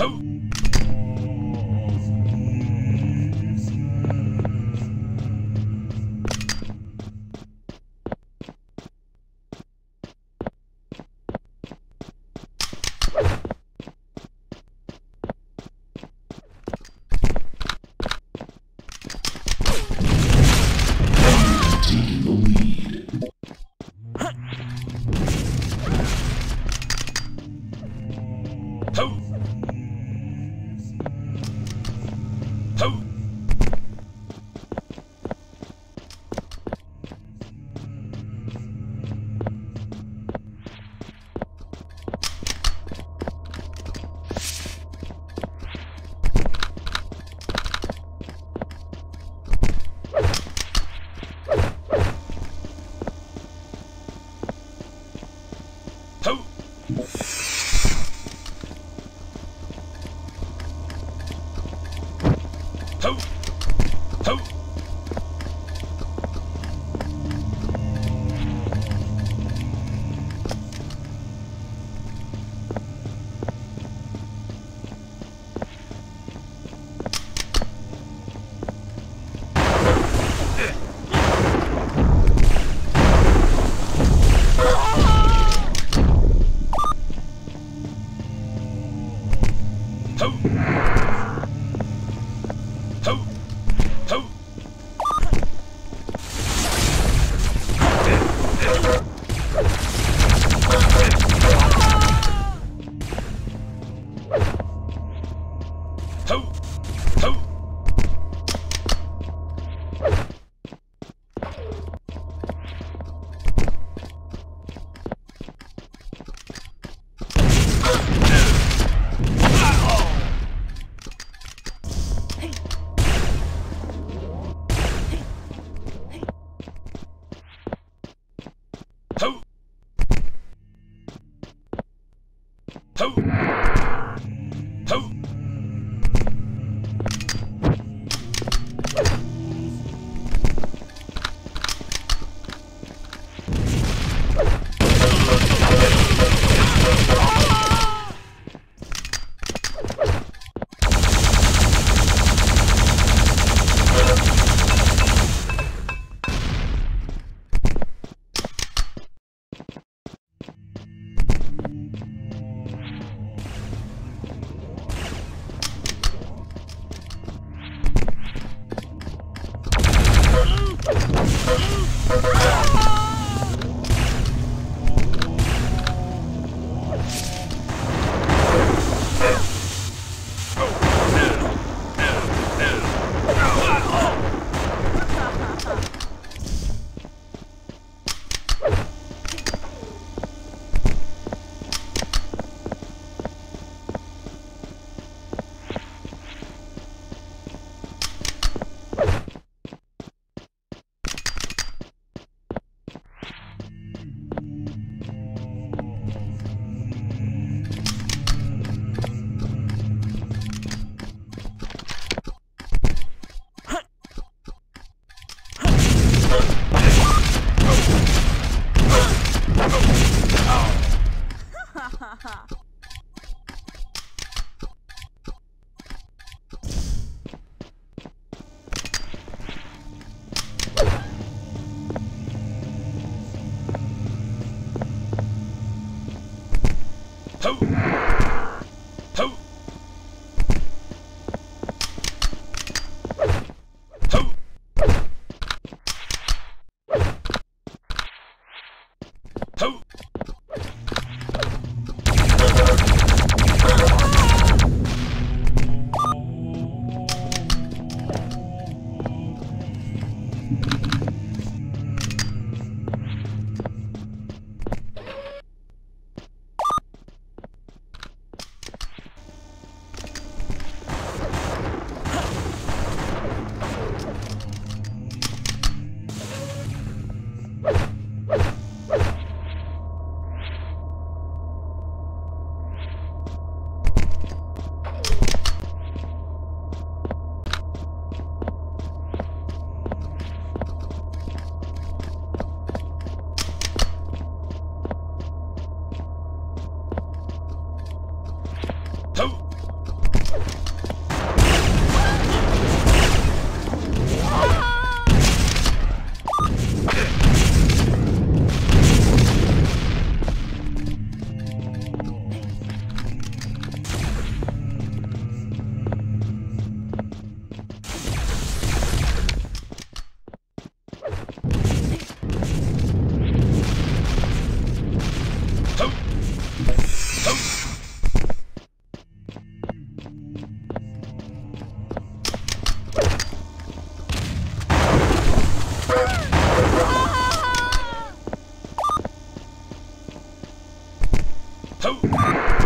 Taking Ho!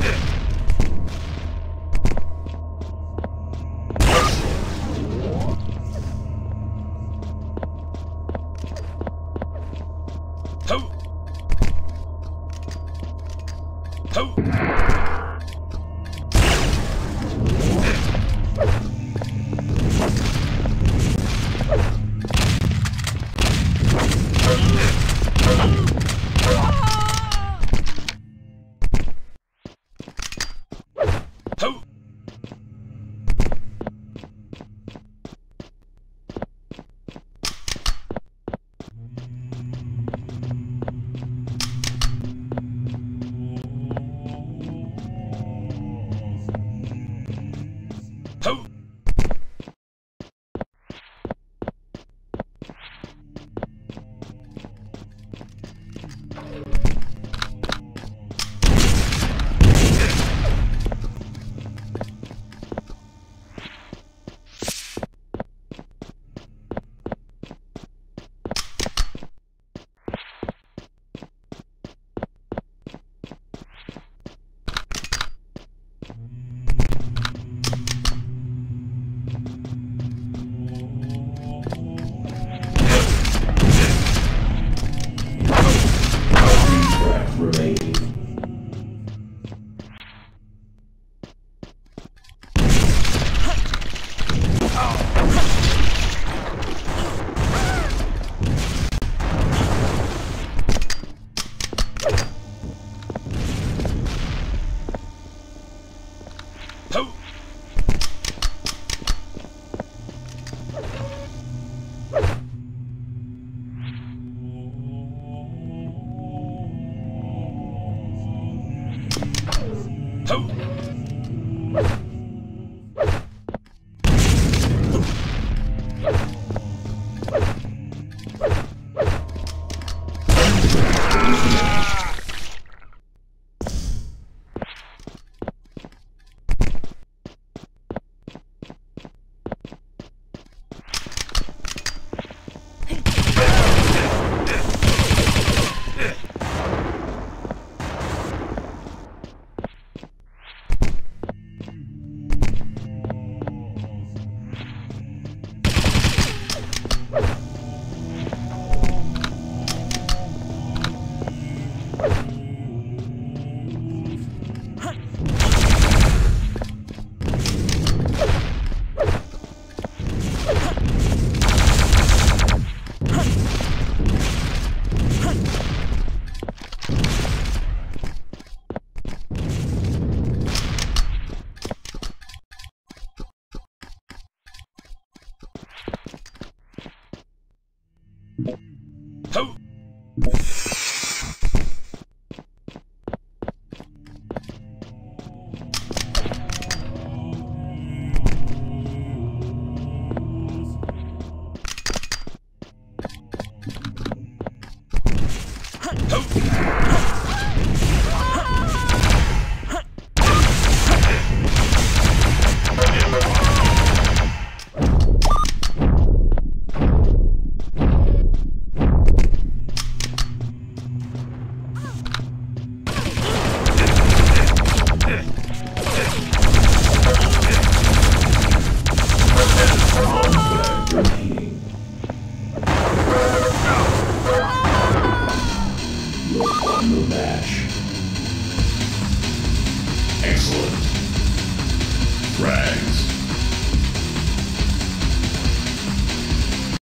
You